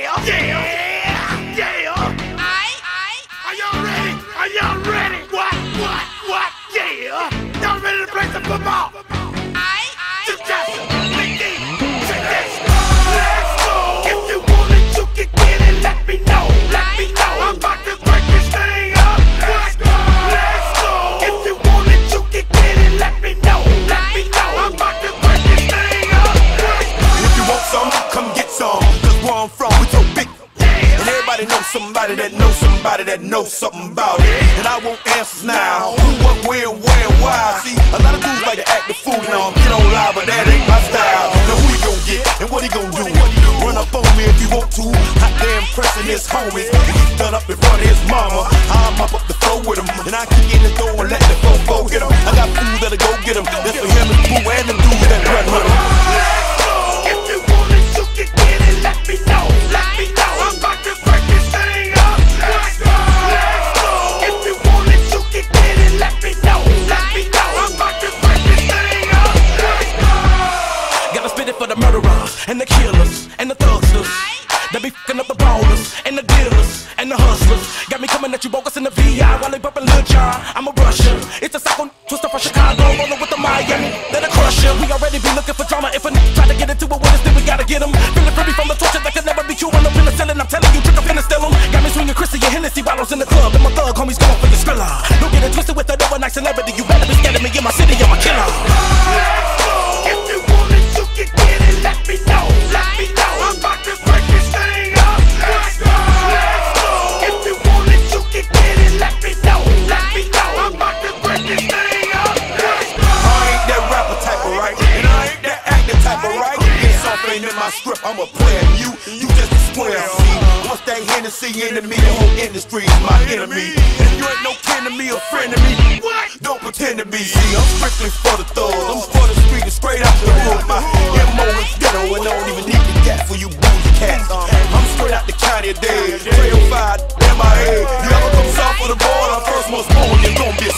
Yeah, yeah, I'm from, we so big. And everybody knows somebody that knows somebody that knows something about it. And I want answers now. Who, what, where, where, why. See, a lot of dudes like to act the fool now. Get on live, but that ain't my style. Now who he gon' get and what he gon' do? Run up on me if you want to. Hot damn pressing his homies. He's done up in front of his mama. I'm up up the floor with him. And I kick in the door and let the fofo get him. I got food that'll go get him. And the killers and the thugsters. That be fucking up the ballers and the dealers and the hustlers. Got me coming at you bogus in the VI while they bumping Lil Jon. I'm a Russian. It's a psycho Twista from Chicago, rolling with the Miami. They're the crusher. We already be looking for drama. If a nigga try to get into it with us, then we gotta get him. Feeling free from the torture that could never be cured. Up in the ceiling, I'm telling you, trick up in the steal 'em. Got me swinging Chrissy and Hennessy bottles in the club. And my thug homies going for the skrilla. Don't get it twisted with that overnight celebrity. You my script, I'm a player. You, you just a square. See, once that Hennessy into me, the whole industry's my enemy. And you ain't no kin to me or friend to me. What? Don't pretend to be. See, I'm strictly for the thugs. I'm for the street and straight out the hood. My MO is ghetto and I don't even need the gap for you boozy cats. I'm straight out the county of days. Trail 5, MIA. You ever come south for the border, first must own, you're gonna get